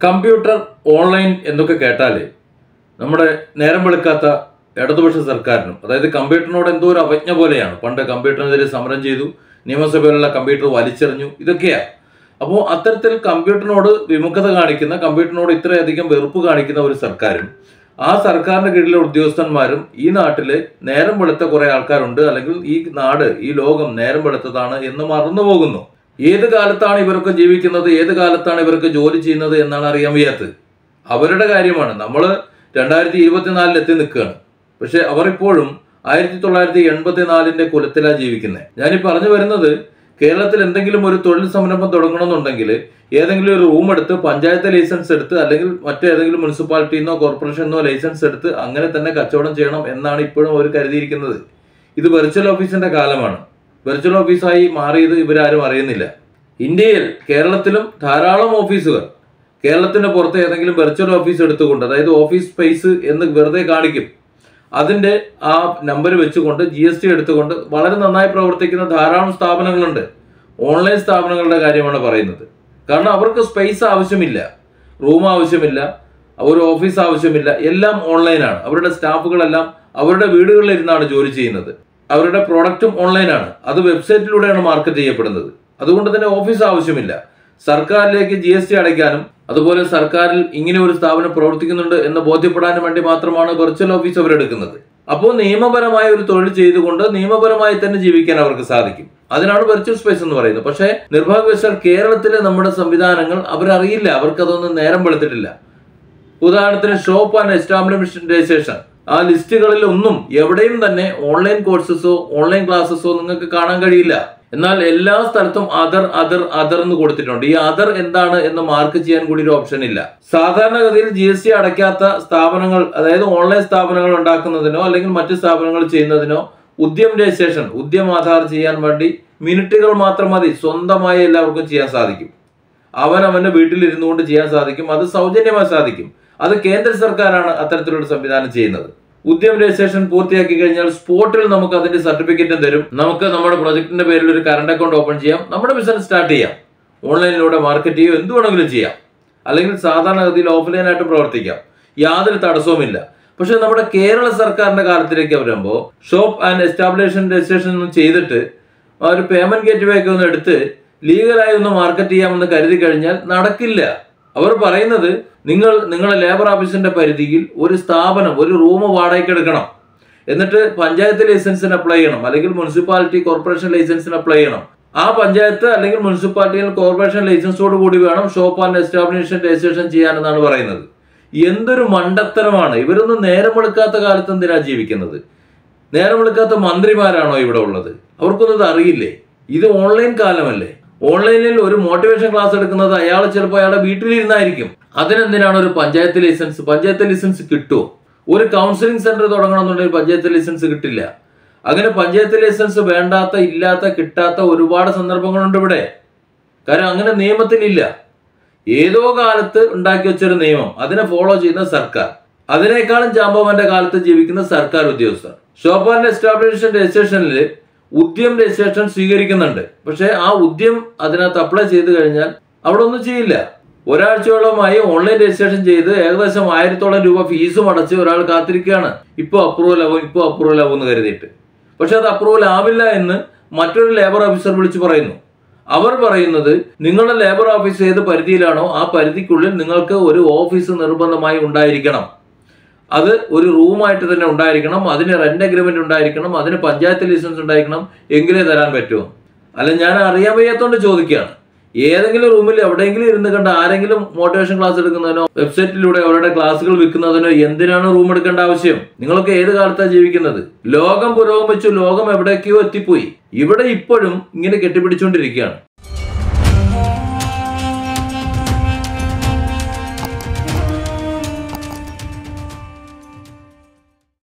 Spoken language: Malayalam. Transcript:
കമ്പ്യൂട്ടർ ഓൺലൈൻ എന്നൊക്കെ കേട്ടാൽ നമ്മുടെ നേരം വെളുക്കാത്ത ഇടതുപക്ഷ സർക്കാരിനും അതായത് കമ്പ്യൂട്ടറിനോട് എന്തോ ഒരു അവജ്ഞ പോലെയാണ്. പണ്ട് കമ്പ്യൂട്ടറിനെതിരെ സമരം ചെയ്തു നിയമസഭയിലുള്ള കമ്പ്യൂട്ടർ വലിച്ചെറിഞ്ഞു ഇതൊക്കെയാ. അപ്പോൾ അത്തരത്തിൽ കമ്പ്യൂട്ടറിനോട് വിമുഖത കാണിക്കുന്ന കമ്പ്യൂട്ടറിനോട് ഇത്രയധികം വെറുപ്പ് കാണിക്കുന്ന ഒരു സർക്കാരും ആ സർക്കാരിന്റെ കീഴിലെ ഉദ്യോഗസ്ഥന്മാരും ഈ നാട്ടിൽ നേരം വെളുത്ത കുറെ ആൾക്കാരുണ്ട് അല്ലെങ്കിൽ ഈ നാട് ഈ ലോകം നേരം വെളുത്തതാണ് എന്ന് മറന്നു പോകുന്നു ഏത് കാലത്താണ് ഇവരൊക്കെ ജീവിക്കുന്നത്? ഏത് കാലത്താണ് ഇവർക്ക് ജോലി ചെയ്യുന്നത് എന്നാണ് അറിയാൻ വയ്യാത്തത് അവരുടെ കാര്യമാണ്. നമ്മൾ രണ്ടായിരത്തി ഇരുപത്തിനാലിൽ എത്തി നിൽക്കുകയാണ്. പക്ഷെ അവർ ഇപ്പോഴും ആയിരത്തി തൊള്ളായിരത്തി എൺപത്തി നാലിന്റെ കുലത്തിലാണ് ജീവിക്കുന്നത്. ഞാനീ പറഞ്ഞു വരുന്നത് കേരളത്തിൽ എന്തെങ്കിലും ഒരു തൊഴിൽ സംരംഭം തുടങ്ങണമെന്നുണ്ടെങ്കിൽ ഏതെങ്കിലും ഒരു റൂം എടുത്ത് പഞ്ചായത്ത് ലൈസൻസ് എടുത്ത് അല്ലെങ്കിൽ മറ്റേതെങ്കിലും മുനിസിപ്പാലിറ്റിന്നോ കോർപ്പറേഷനോ ലൈസൻസ് എടുത്ത് അങ്ങനെ തന്നെ കച്ചവടം ചെയ്യണം എന്നാണ് ഇപ്പോഴും അവർ കരുതിയിരിക്കുന്നത്. ഇത് വെർച്വൽ ഓഫീസിന്റെ കാലമാണ്. വെർച്വൽ ഓഫീസായി മാറിയത് ഇവരാരും അറിയുന്നില്ല. ഇന്ത്യയിൽ കേരളത്തിലും ധാരാളം ഓഫീസുകൾ കേരളത്തിന്റെ പുറത്ത് ഏതെങ്കിലും വെർച്വൽ ഓഫീസ് എടുത്തുകൊണ്ട് അതായത് ഓഫീസ് സ്പേസ് എന്ന് വെറുതെ കാണിക്കും. അതിന്റെ ആ നമ്പർ വെച്ചുകൊണ്ട് ജി എസ് ടി എടുത്തുകൊണ്ട് വളരെ നന്നായി പ്രവർത്തിക്കുന്ന ധാരാളം സ്ഥാപനങ്ങളുണ്ട്. ഓൺലൈൻ സ്ഥാപനങ്ങളുടെ കാര്യമാണ് പറയുന്നത്. കാരണം അവർക്ക് സ്പേസ് ആവശ്യമില്ല. റൂം ആവശ്യമില്ല. ഒരു ഓഫീസ് ആവശ്യമില്ല. എല്ലാം ഓൺലൈനാണ് അവരുടെ സ്റ്റാഫുകളെല്ലാം അവരുടെ വീടുകളിൽ ഇരുന്നാണ് ജോലി ചെയ്യുന്നത്. അവരുടെ പ്രോഡക്റ്റും ഓൺലൈനാണ്. അത് വെബ്സൈറ്റിലൂടെയാണ് മാർക്കറ്റ് ചെയ്യപ്പെടുന്നത്. അതുകൊണ്ട് തന്നെ ഓഫീസ് ആവശ്യമില്ല. സർക്കാരിലേക്ക് ജി എസ് ടി അടയ്ക്കാനും അതുപോലെ സർക്കാരിൽ ഇങ്ങനെ ഒരു സ്ഥാപനം പ്രവർത്തിക്കുന്നുണ്ട് എന്ന് ബോധ്യപ്പെടാനും വേണ്ടി മാത്രമാണ് വെർച്വൽ ഓഫീസ് അവരെടുക്കുന്നത്. അപ്പോൾ നിയമപരമായ ഒരു തൊഴിൽ ചെയ്തുകൊണ്ട് നിയമപരമായി തന്നെ ജീവിക്കാൻ അവർക്ക് സാധിക്കും. അതിനാണ് വെർച്വൽ സ്പേസ് എന്ന് പറയുന്നത്. പക്ഷേ നിർഭാഗ്യവശാൽ കേരളത്തിലെ നമ്മുടെ സംവിധാനങ്ങൾ അവരറിയില്ല. അവർക്കതൊന്നും നേരം വെളുത്തിട്ടില്ല. ഉദാഹരണത്തിന് ഷോപ്പ് ആൻഡ് എസ്റ്റാബ്ലിഷ്മെന്റൈസേഷൻ ആ ലിസ്റ്റുകളിൽ ഒന്നും എവിടെയും തന്നെ ഓൺലൈൻ കോഴ്സസോ ഓൺലൈൻ ക്ലാസ്സസോ നിങ്ങൾക്ക് കാണാൻ കഴിയില്ല. എന്നാൽ എല്ലാ സ്ഥലത്തും അതർ അതർ അതർ എന്ന് കൊടുത്തിട്ടുണ്ട്. ഈ അതർ എന്താണ് എന്ന് മാർക്ക് ചെയ്യാൻ കൂടി ഒരു ഓപ്ഷൻ ഇല്ല. സാധാരണഗതിയിൽ ജി എസ് ടി അടയ്ക്കാത്ത സ്ഥാപനങ്ങൾ അതായത് ഓൺലൈൻ സ്ഥാപനങ്ങൾ ഉണ്ടാക്കുന്നതിനോ അല്ലെങ്കിൽ മറ്റു സ്ഥാപനങ്ങൾ ചെയ്യുന്നതിനോ ഉദ്യം രജിസ്ട്രേഷൻ ഉദ്യം ആധാർ ചെയ്യാൻ വേണ്ടി മിനിറ്റുകൾ മാത്രം മതി. സ്വന്തമായി എല്ലാവർക്കും ചെയ്യാൻ സാധിക്കും. അവൻ അവന്റെ വീട്ടിൽ ഇരുന്നുകൊണ്ട് ചെയ്യാൻ സാധിക്കും. അത് സൗജന്യമായി സാധിക്കും. അത് കേന്ദ്ര സർക്കാരാണ് അത്തരത്തിലുള്ള സംവിധാനം ചെയ്യുന്നത്. ഉദ്യം രജിസ്ട്രേഷൻ പൂർത്തിയാക്കി കഴിഞ്ഞാൽ സ്പോട്ടിൽ നമുക്ക് അതിന്റെ സർട്ടിഫിക്കറ്റും തരും. നമുക്ക് നമ്മുടെ പ്രൊജക്ടിന്റെ പേരിൽ ഒരു കറണ്ട് അക്കൗണ്ട് ഓപ്പൺ ചെയ്യാം. നമ്മുടെ ബിസിനസ് സ്റ്റാർട്ട് ചെയ്യാം. ഓൺലൈനിലൂടെ മാർക്കറ്റ് ചെയ്യുകയോ എന്ത് വേണമെങ്കിലും ചെയ്യാം. അല്ലെങ്കിൽ സാധാരണഗതിയിൽ ഓഫ്ലൈനായിട്ട് പ്രവർത്തിക്കാം. യാതൊരു തടസ്സവുമില്ല. പക്ഷെ നമ്മുടെ കേരള സർക്കാരിന്റെ കാലത്തിലേക്ക് വരുമ്പോൾ ഷോപ്പ് ആൻഡ് എസ്റ്റാബ്ലിഷൻ രജിസ്ട്രേഷൻ ഒന്നും ചെയ്തിട്ട് ഒരു പേയ്മെന്റ് ഗേറ്റ്വേ ഒക്കെ ഒന്ന് എടുത്ത് ലീഗലായി ഒന്ന് മാർക്കറ്റ് ചെയ്യാമെന്ന് കരുതി കഴിഞ്ഞാൽ നടക്കില്ല. അവർ പറയുന്നത് നിങ്ങൾ നിങ്ങളുടെ ലേബർ ഓഫീസിന്റെ പരിധിയിൽ ഒരു സ്ഥാപനം ഒരു റൂം വാടകയ്ക്ക് എടുക്കണം. എന്നിട്ട് പഞ്ചായത്ത് ലൈസൻസിന് അപ്ലൈ ചെയ്യണം. അല്ലെങ്കിൽ മുനിസിപ്പാലിറ്റി കോർപ്പറേഷൻ ലൈസൻസിന് അപ്ലൈ ചെയ്യണം. ആ പഞ്ചായത്ത് അല്ലെങ്കിൽ മുനിസിപ്പാലിറ്റിയിൽ കോർപ്പറേഷൻ ലൈസൻസോട് കൂടി വേണം ഷോപ്പ് ആൻഡ് എസ്റ്റാബ്ലിഷ്മെന്റ് രജിസ്ട്രേഷൻ ചെയ്യാനെന്നാണ് പറയുന്നത്. എന്തൊരു മണ്ടത്തരമാണ്. ഇവരൊന്നും നേരം വെളുക്കാത്ത കാലത്ത് എന്തിനാ ജീവിക്കുന്നത്? നേരം വെളുക്കാത്ത മന്ത്രിമാരാണോ ഇവിടെ ഉള്ളത്? അവർക്കൊന്നും അറിയില്ലേ? ഇത് ഓൺലൈൻ കാലമല്ലേ? ഓൺലൈനിൽ ഒരു മോട്ടിവേഷൻ ക്ലാസ് എടുക്കുന്നത് അയാൾ ചിലപ്പോൾ അയാളുടെ വീട്ടിലിരുന്നായിരിക്കും. അതിനെന്തിനാണ് ഒരു പഞ്ചായത്ത് ലൈസൻസ് പഞ്ചായത്ത് ലൈസൻസ് കിട്ടുമോ ഒരു കൗൺസിലിംഗ് സെന്റർ തുടങ്ങണമെന്നുണ്ടെങ്കിൽ പഞ്ചായത്ത് ലൈസൻസ് കിട്ടില്ല. അങ്ങനെ പഞ്ചായത്ത് ലൈസൻസ് വേണ്ടാത്ത ഇല്ലാത്ത കിട്ടാത്ത ഒരുപാട് സന്ദർഭങ്ങളുണ്ട് ഇവിടെ. കാരണം അങ്ങനെ നിയമത്തിലില്ല. ഏതോ കാലത്ത് ഉണ്ടാക്കി വെച്ചൊരു നിയമം. അതിനെ ഫോളോ ചെയ്യുന്ന സർക്കാർ. അതിനേക്കാളും ജാമ്പവന്റെ കാലത്ത് ജീവിക്കുന്ന സർക്കാർ ഉദ്യോഗസ്ഥർ. ഷോപ്പാന്റെ എസ്റ്റാബ്ലിഷ്മെന്റ് രജിസ്ട്രേഷനിൽ ഉദ്യം രജിസ്ട്രേഷൻ സ്വീകരിക്കുന്നുണ്ട്. പക്ഷേ ആ ഉദ്യം അതിനകത്ത് അപ്ലൈ ചെയ്ത് കഴിഞ്ഞാൽ അവിടെ ഒന്നും ചെയ്യില്ല. ഒരാഴ്ചയോളമായി ഓൺലൈൻ രജിസ്ട്രേഷൻ ചെയ്ത് ഏകദേശം ആയിരത്തോളം രൂപ ഫീസും അടച്ച് ഒരാൾ കാത്തിരിക്കുകയാണ്. ഇപ്പോൾ അപ്രൂവൽ ആവും ഇപ്പോൾ അപ്രൂവൽ ആവും എന്ന് കരുതിയിട്ട്. പക്ഷെ അത് അപ്രൂവൽ ആവില്ല എന്ന് മറ്റൊരു ലേബർ ഓഫീസർ വിളിച്ച് പറയുന്നു. അവർ പറയുന്നത് നിങ്ങളുടെ ലേബർ ഓഫീസ് ഏത് പരിധിയിലാണോ ആ പരിധിക്കുള്ളിൽ നിങ്ങൾക്ക് ഒരു ഓഫീസ് നിർബന്ധമായി ഉണ്ടായിരിക്കണം. അത് ഒരു റൂമായിട്ട് തന്നെ ഉണ്ടായിരിക്കണം അതിന് റെന്റ് അഗ്രിമെന്റ് ഉണ്ടായിരിക്കണം അതിന് പഞ്ചായത്ത് ലൈസൻസ് ഉണ്ടായിരിക്കണം എങ്കിലേ തരാൻ പറ്റുമോ അല്ല ഞാൻ അറിയാൻ വയ്യാത്തോണ്ട് ചോദിക്കുകയാണ്. ഏതെങ്കിലും റൂമിൽ എവിടെയെങ്കിലും ഇരുന്ന് കണ്ട ആരെങ്കിലും മോട്ടിവേഷൻ ക്ലാസ് എടുക്കുന്നതിനോ വെബ്സൈറ്റിലൂടെ അവരുടെ ക്ലാസ്സുകൾ വിൽക്കുന്നതിനോ എന്തിനാണ് റൂം എടുക്കേണ്ട ആവശ്യം? നിങ്ങളൊക്കെ ഏത് കാലത്താണ് ജീവിക്കുന്നത്? ലോകം പുരോഗമിച്ചു ലോകം എവിടേക്കോ എത്തിപ്പോയി. ഇവിടെ ഇപ്പോഴും ഇങ്ങനെ കെട്ടിപ്പിടിച്ചുകൊണ്ടിരിക്കുകയാണ്.